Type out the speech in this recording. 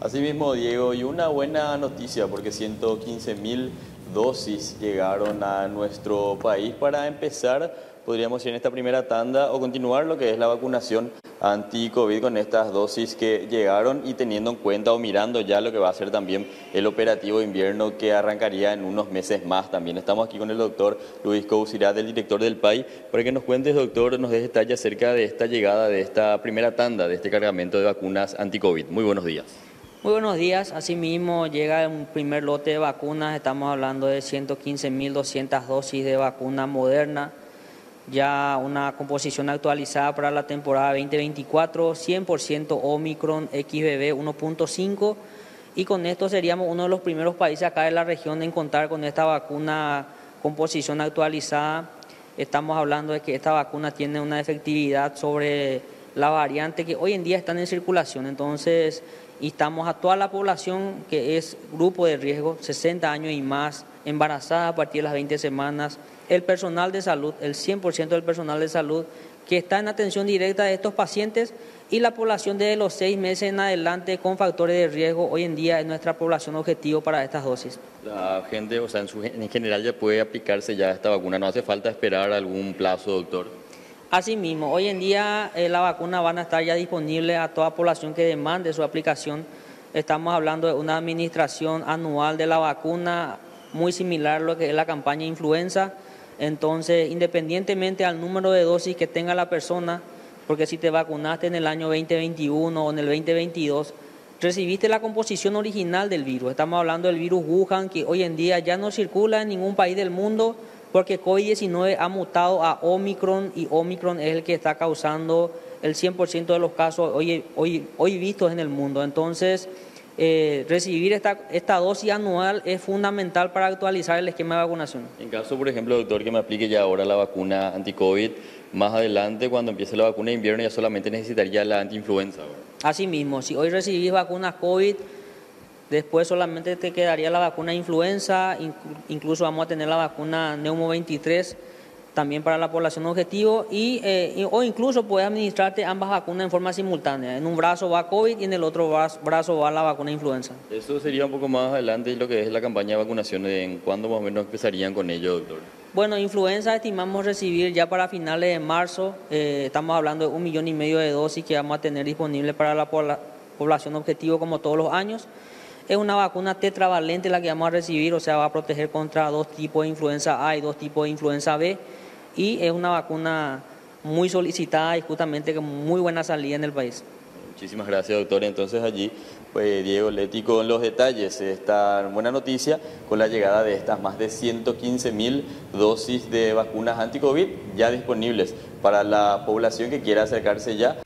Asimismo, Diego, y una buena noticia porque 115 mil dosis llegaron a nuestro país para empezar, podríamos ir en esta primera tanda o continuar lo que es la vacunación anti-COVID con estas dosis que llegaron y teniendo en cuenta o mirando ya lo que va a ser también el operativo de invierno que arrancaría en unos meses más también. Estamos aquí con el doctor Luis Cousirat, el director del PAI, para que nos cuentes, doctor, nos des detalles acerca de esta llegada de esta primera tanda, de este cargamento de vacunas anti-COVID. Muy buenos días. Muy buenos días. Asimismo, llega un primer lote de vacunas. Estamos hablando de 115.200 dosis de vacuna moderna. Ya una composición actualizada para la temporada 2024, 100% Omicron XBB 1.5. Y con esto seríamos uno de los primeros países acá de la región en contar con esta vacuna composición actualizada. Estamos hablando de que esta vacuna tiene una efectividad sobre la variante que hoy en día están en circulación. Entonces, instamos a toda la población que es grupo de riesgo, 60 años y más, embarazada a partir de las 20 semanas, el personal de salud, el 100% del personal de salud que está en atención directa de estos pacientes y la población de los seis meses en adelante con factores de riesgo hoy en día es nuestra población objetivo para estas dosis. La gente, o sea, en, en general ya puede aplicarse ya esta vacuna, no hace falta esperar algún plazo, doctor. Asimismo, hoy en día eh, la vacuna van a estar ya disponible a toda población que demande su aplicación. Estamos hablando de una administración anual de la vacuna muy similar a lo que es la campaña influenza. Entonces, independientemente al número de dosis que tenga la persona, porque si te vacunaste en el año 2021 o en el 2022, recibiste la composición original del virus. Estamos hablando del virus Wuhan, que hoy en día ya no circula en ningún país del mundo porque COVID-19 ha mutado a Omicron y Omicron es el que está causando el 100% de los casos hoy, hoy, hoy vistos en el mundo. Entonces, eh, recibir esta, esta dosis anual es fundamental para actualizar el esquema de vacunación. En caso, por ejemplo, doctor, que me aplique ya ahora la vacuna anti-COVID, más adelante, cuando empiece la vacuna de invierno, ya solamente necesitaría la anti-influenza. Así mismo, si hoy recibís vacunas COVID, Después solamente te quedaría la vacuna influenza, incluso vamos a tener la vacuna Neumo 23 también para la población objetivo y, eh, o incluso puedes administrarte ambas vacunas en forma simultánea. En un brazo va COVID y en el otro brazo va la vacuna influenza. Eso sería un poco más adelante lo que es la campaña de vacunación. ¿En cuándo más o menos empezarían con ello, doctor? Bueno, influenza estimamos recibir ya para finales de marzo. Eh, estamos hablando de un millón y medio de dosis que vamos a tener disponible para la población objetivo como todos los años. Es una vacuna tetravalente la que vamos a recibir, o sea, va a proteger contra dos tipos de influenza A y dos tipos de influenza B. Y es una vacuna muy solicitada y justamente con muy buena salida en el país. Muchísimas gracias, doctor. Entonces allí, pues Diego Leti con los detalles. Esta buena noticia con la llegada de estas más de 115 mil dosis de vacunas anti-COVID ya disponibles para la población que quiera acercarse ya.